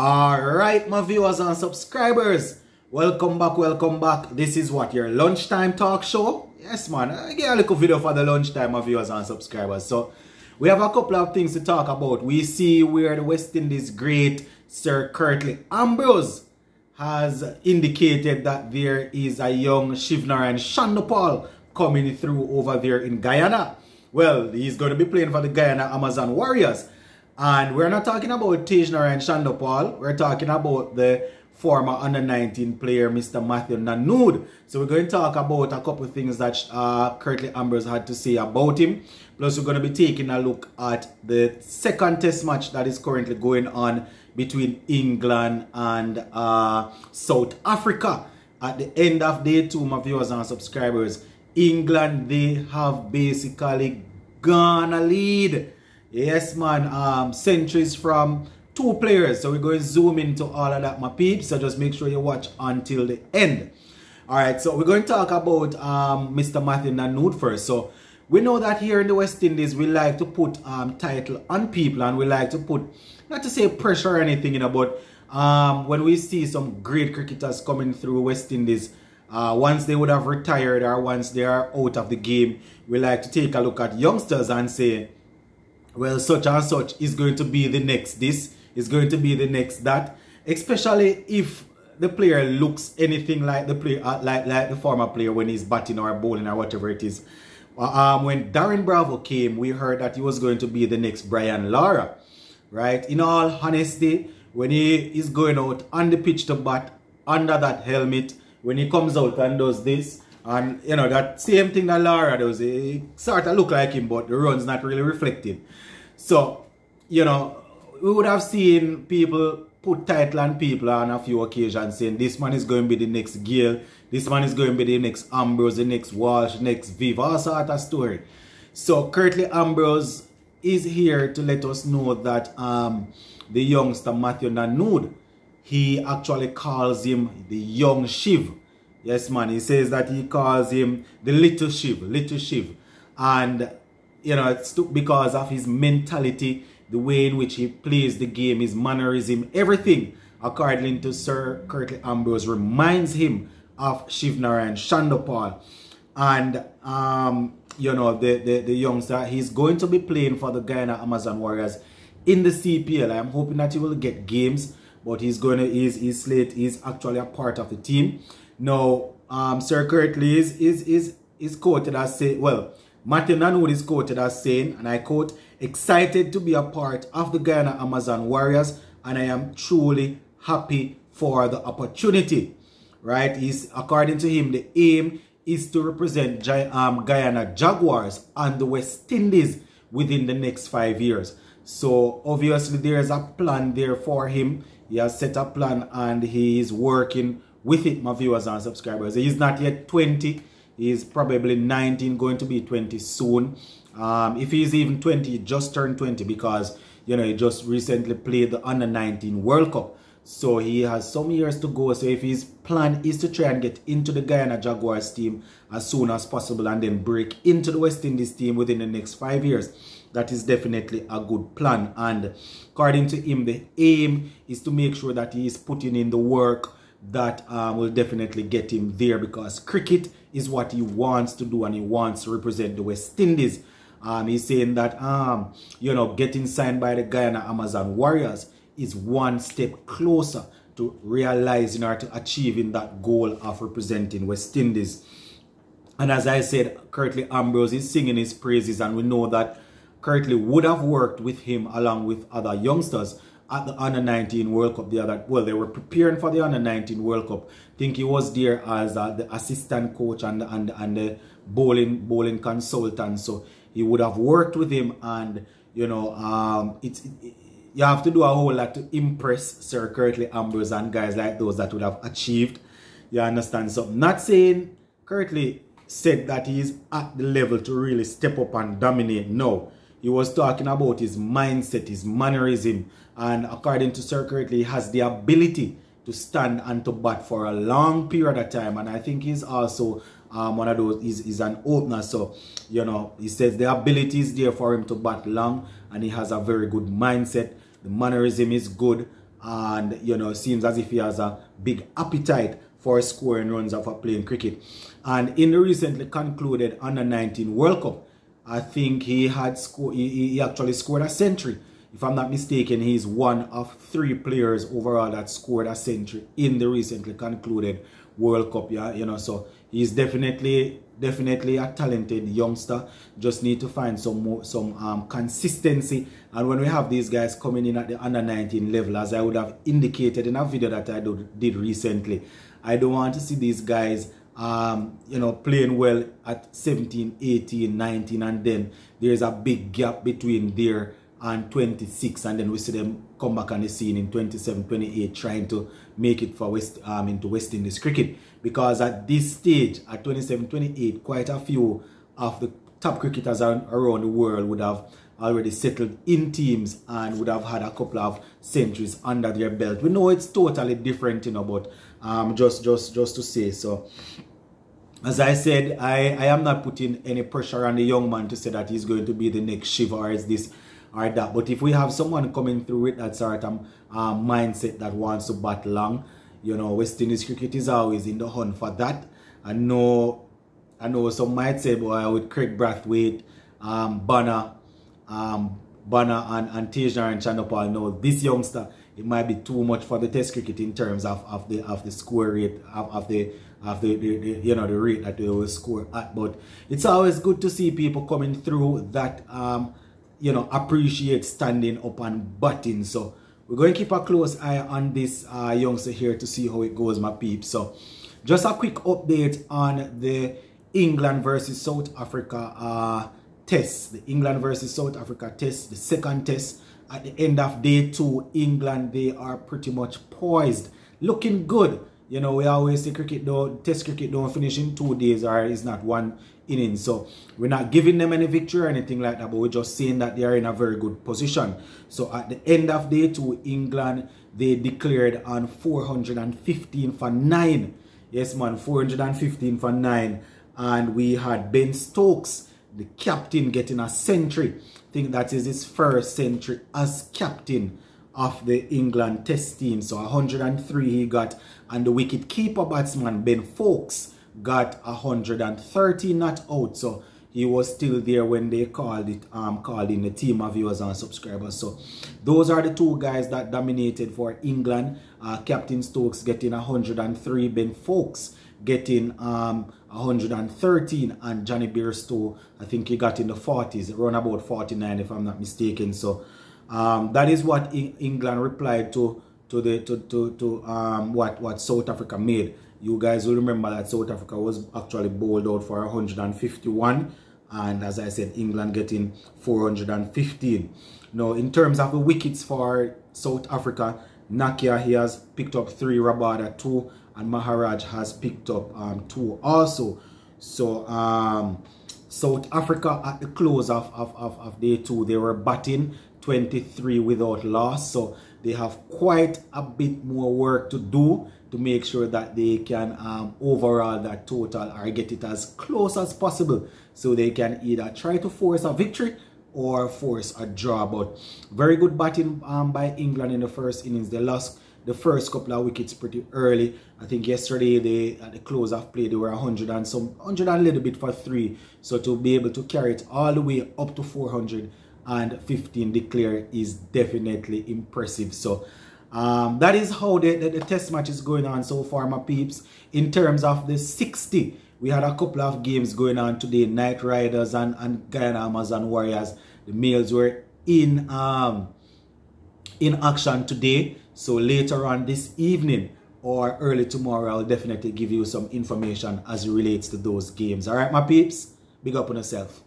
Alright, my viewers and subscribers. Welcome back, welcome back. This is what, your lunchtime talk show? Yes, man. I get a little video for the lunchtime, my viewers and subscribers. So, we have a couple of things to talk about. We see where the West Indies great Sir Curtly Ambrose has indicated that there is a young Shivnarine Chanderpaul coming through over there in Guyana. Well, he's going to be playing for the Guyana Amazon Warriors. And we're not talking about Tagenarine Chanderpaul. We're talking about the former under 19 player, Mr. Matthew Nandu. So we're going to talk about a couple of things that uh, Ambrose had to say about him. Plus, we're going to be taking a look at the second test match that is currently going on between England and uh, South Africa. At the end of day two, my viewers and subscribers, England, they have basically gone a lead Yes, man. Um, centuries from two players. So we're going to zoom into all of that, my peeps. So just make sure you watch until the end. All right. So we're going to talk about um, Mr. Matthew Nandu first. So we know that here in the West Indies, we like to put um, title on people and we like to put, not to say pressure or anything, you know, but um, when we see some great cricketers coming through West Indies, uh, once they would have retired or once they are out of the game, we like to take a look at youngsters and say, well, such and such is going to be the next this, is going to be the next that, especially if the player looks anything like the player, uh, like, like the former player when he's batting or bowling or whatever it is. Uh, um, when Darren Bravo came, we heard that he was going to be the next Brian Lara, right? In all honesty, when he is going out on the pitch to bat under that helmet, when he comes out and does this, and you know that same thing that Lara does, it sort of look like him, but the run's not really reflected. So, you know, we would have seen people put title on people on a few occasions saying this man is going to be the next Gayle, this man is going to be the next Ambrose, the next Walsh, next Viv, all sort of story. So Curtly Ambrose is here to let us know that um, the youngster Matthew Nandu, he actually calls him the young Shiv. Yes, man, he says that he calls him the little Shiv, little Shiv. And you know, it's because of his mentality, the way in which he plays the game, his mannerism, everything, according to Sir Curtly Ambrose, reminds him of Shiv Shivnarine Chanderpaul. And, um, you know, the, the, the youngster, he's going to be playing for the Guyana Amazon Warriors in the CPL. I'm hoping that he will get games, but he's going to, he's, his slate, he's actually a part of the team. Now, um, Sir Curtly is, is, is, is quoted as saying, well, Matthew Nandu is quoted as saying, and I quote, excited to be a part of the Guyana Amazon Warriors and I am truly happy for the opportunity. Right? He's, according to him, the aim is to represent um, Guyana Jaguars and the West Indies within the next five years. So obviously there is a plan there for him. He has set a plan and he is working with it, my viewers and subscribers. He's not yet 20 He's probably 19, going to be 20 soon. Um, if he's even 20, he just turned 20 because, you know, he just recently played the Under 19 World Cup. So he has some years to go. So if his plan is to try and get into the Guyana Jaguars team as soon as possible and then break into the West Indies team within the next five years, that is definitely a good plan. And according to him, the aim is to make sure that he is putting in the work that um, will definitely get him there because cricket is what he wants to do and he wants to represent the West Indies. Um, he's saying that, um, you know, getting signed by the Guyana Amazon Warriors is one step closer to realizing or to achieving that goal of representing West Indies. And as I said, Curtly Ambrose is singing his praises and we know that Curtly would have worked with him along with other youngsters at the under 19 World Cup the other well they were preparing for the under 19 World Cup. I think he was there as uh, the assistant coach and and and the bowling bowling consultant. So he would have worked with him and you know um it's it, you have to do a whole lot to impress Sir Curtly Ambrose and guys like those that would have achieved. You understand? So not saying Curtly said that he's at the level to really step up and dominate. No he was talking about his mindset, his mannerism, and according to Sir Curtly, he has the ability to stand and to bat for a long period of time. And I think he's also um, one of those, he's, he's an opener. So, you know, he says the ability is there for him to bat long and he has a very good mindset. The mannerism is good. and you know seems as if he has a big appetite for scoring runs of playing cricket. And in the recently concluded under 19 World Cup, I think he had scored. He, he actually scored a century. If I'm not mistaken, he's one of three players overall that scored a century in the recently concluded World Cup. Yeah, you know, so he's definitely definitely a talented youngster just need to find some more some um, consistency and when we have these guys coming in at the under 19 level as i would have indicated in a video that i did recently i don't want to see these guys um, you know playing well at 17 18 19 and then there's a big gap between there and 26 and then we see them come back on the scene in 27 28 trying to make it for west um into west indies cricket. Because at this stage at 27 28 quite a few of the top cricketers around the world would have already settled in teams and would have had a couple of centuries under their belt. We know it's totally different you know but um just just just to say so as I said, I, I am not putting any pressure on the young man to say that he's going to be the next Shiva or is this or that. But if we have someone coming through with that sort of uh, mindset that wants to bat long, you know, West Indies cricket is always in the hunt for that. I know, I know some might say, boy, with Kraigg Brathwaite, um, Bonner, um, Bonner and, and Tagenarine Chanderpaul, know this youngster, it might be too much for the test cricket in terms of, of the of the score rate of, of the of the, the, the, you know the rate that they will score at but it's always good to see people coming through that um you know, appreciate standing up and batting. So we're going to keep a close eye on this uh, youngster here to see how it goes, my peeps. So just a quick update on the England versus South Africa uh, test. The England versus South Africa test, the second test. At the end of day two, England, they are pretty much poised. Looking good. You know, we always say cricket don't, test cricket don't finish in two days or it's not one inning. So we're not giving them any victory or anything like that, but we're just saying that they are in a very good position. So at the end of day two, England, they declared on 415 for 9. Yes, man, 415 for 9. And we had Ben Stokes, the captain, getting a century. I think that is his first century as captain of the England test team. So 103 he got. And the wicket keeper batsman, Ben Foakes, got 130 not out. So he was still there when they called it um called in the team of viewers and subscribers so those are the two guys that dominated for england uh, captain stokes getting 103 ben foakes getting um 113 and jonny bairstow i think he got in the 40s around about 49 if i'm not mistaken. So um that is what england replied to to the to to, to um what what south africa made. You guys will remember that South Africa was actually bowled out for 151 and as I said England getting 415 now in terms of the wickets for South Africa Nortje he has picked up three Rabada two and Maharaj has picked up um, two also. So um, South Africa at the close of, of, of, of day two they were batting 23 without loss. So they have quite a bit more work to do to make sure that they can um, overall that total or get it as close as possible. So they can either try to force a victory or force a draw. But very good batting um, by England in the first innings. They lost the first couple of wickets pretty early. I think yesterday they at the close of play they were 100 and some 100 and a little bit for three. So to be able to carry it all the way up to 415 declare is definitely impressive. So um, that is how the, the, the, test match is going on so far, my peeps. In terms of the 60, we had a couple of games going on today. Knight Riders and, and Guyana Amazon Warriors. The males were in um, in action today. So later on this evening or early tomorrow, I'll definitely give you some information as it relates to those games. All right, my peeps? Big up on yourself.